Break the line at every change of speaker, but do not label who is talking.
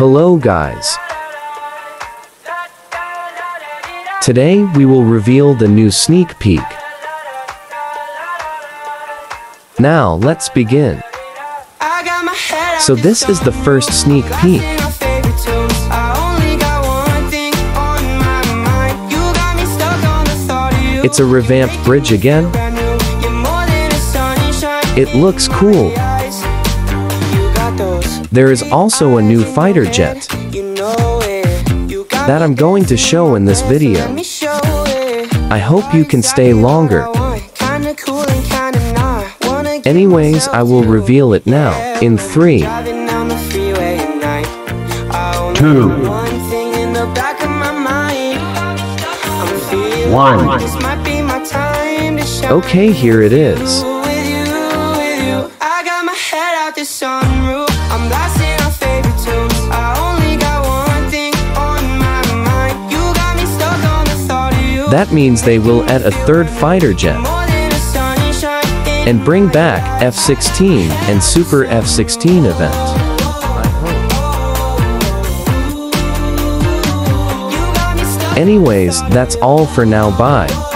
Hello guys. Today we will reveal the new sneak peek. Now let's begin. So this is the first sneak peek. It's a revamped bridge again. It looks cool. There is also a new fighter jet that I'm going to show in this video. I hope you can stay longer. Anyways, I will reveal it now, in 3,
two, one.
Okay, here it is. That means they will add a third fighter jet and bring back F-16 and Super F-16 event. Anyways, that's all for now bye.